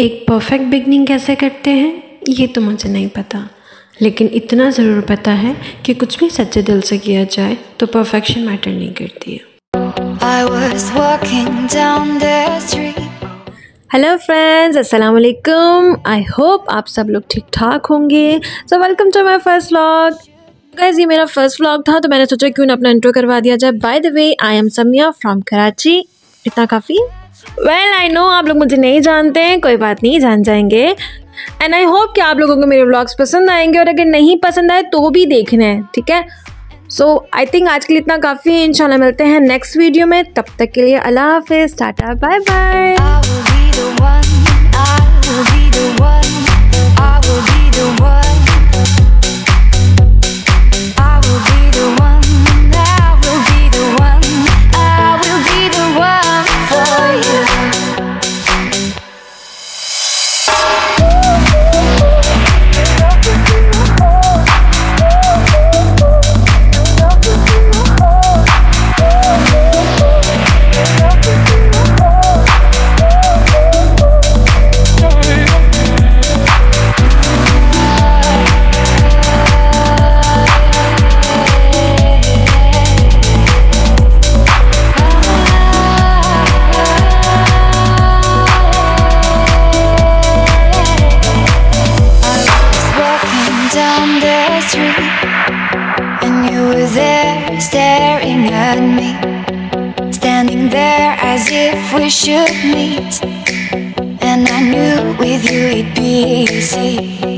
Perfect beginning कैसे करते हैं ये तो मुझे नहीं पता। लेकिन इतना ज़रूर पता है कि कुछ भी सच्चे दिल से किया जाए तो परफेक्शन मैटर नहीं करती है। हेलो फ्रेंड्स अस्सलाम वालेकुम आई होप आप सब लोग ठीक ठाक होंगे। So welcome to my first vlog guys ये मेरा फ़र्स्ट व्लॉग था तो मैंने सोचा क्यों ना अपना इंट्रो करवा दिया जाए। By the way I am Samiya from Karachi इतना काफ़ी? वेल आई नो आप लोग मुझे नहीं जानते हैं, कोई बात नहीं, जान जाएँगे। एंड आई होप कि आप लोगों को मेरे ब्लॉग्स पसंद आएँगे, और अगर नहीं पसंद आए तो भी देखना है, ठीक है? सो आई थिंक आज के लिए इतना काफ़ी है इंशाल्लाह मिलते हैं नेक्स्ट वीडियो में। तब तक के लिए अल्लाह हाफिज़, tata bye bye And you were there staring at me. Standing there as if we should meet. And I knew with you it'd be easy.